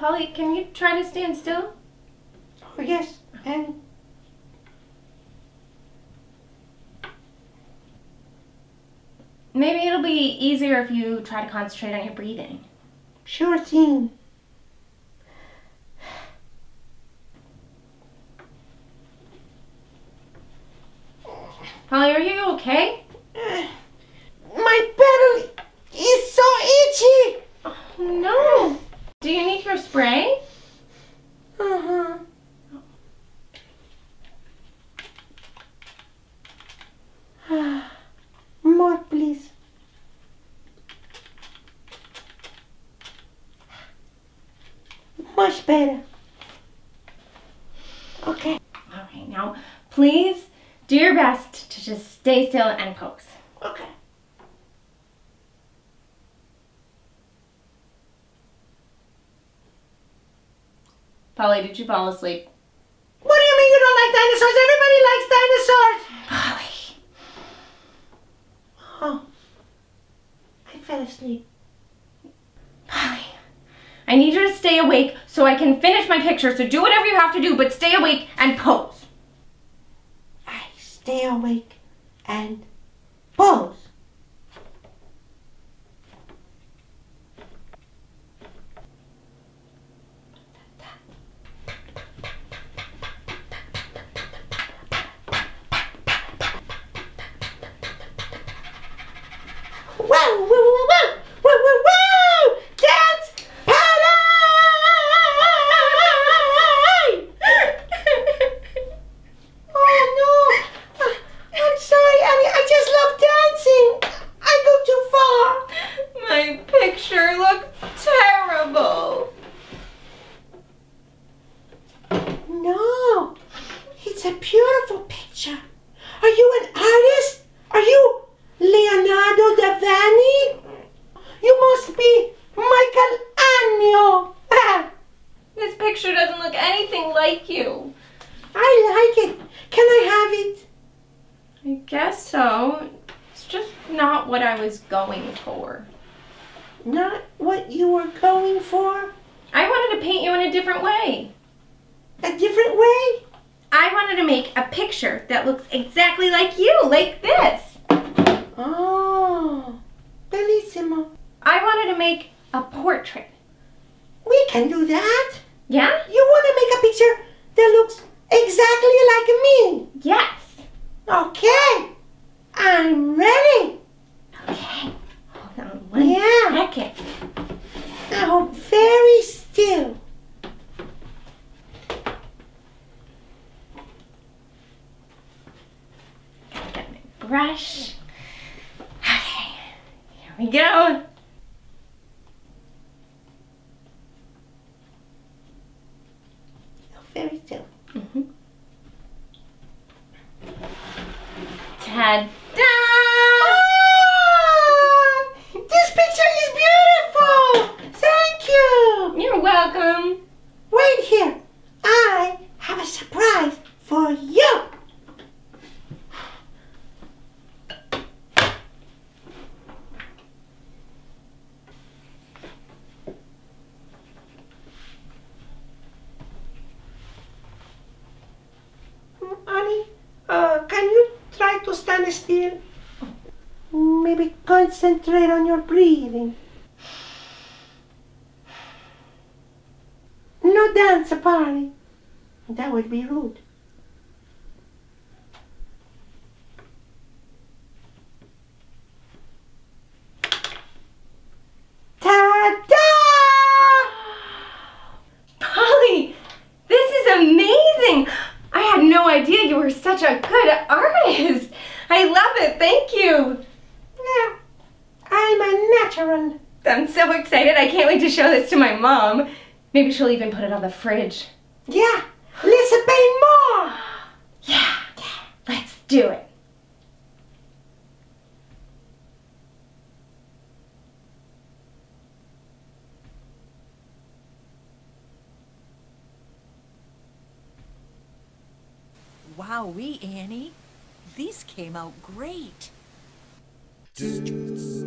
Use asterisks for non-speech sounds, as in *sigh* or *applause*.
Polli, can you try to stand still? Oh, yes. And Maybe it'll be easier if you try to concentrate on your breathing. sure thing. Polli, are you okay? My belly is so itchy. No. Do you need your spray? Uh-huh. More, please. Much better. Okay. All right, now please do your best to just stay still and pose. Okay. Polli, did you fall asleep? What do you mean you don't like dinosaurs? Everybody likes dinosaurs. Polli. Oh. I fell asleep. I need you to stay awake so I can finish my picture. So do whatever you have to do, but stay awake and pose. I stay awake and pose. Like you. I like it. Can I have it? I guess so. It's just not what I was going for. Not what you were going for? I wanted to paint you in a different way. A different way? I wanted to make a picture that looks exactly like you, like this. Oh, bellissimo. I wanted to make a portrait. We can do that. Yeah? You want to make a picture that looks exactly like me? Yes. Okay, I'm ready. Okay. Hold on one Yeah. second. Now, very still. Brush. Okay. Here we go. Very still. Mm-hmm. Ta-da! Ah, this picture is beautiful. Thank you. You're welcome. Wait here. I have a surprise for you. Annie, uh, can you try to stand still? Maybe concentrate on your breathing. No dance party. That would be rude. Ta-da! *gasps* Polli, this is amazing. I had no idea you were such a good artist. I love it. Thank you. Yeah, I'm a natural. I'm so excited. I can't wait to show this to my mom. Maybe she'll even put it on the fridge. Yeah, let's paint more. Yeah, *gasps* yeah. Let's do it. Wowee, Annie. These came out great. do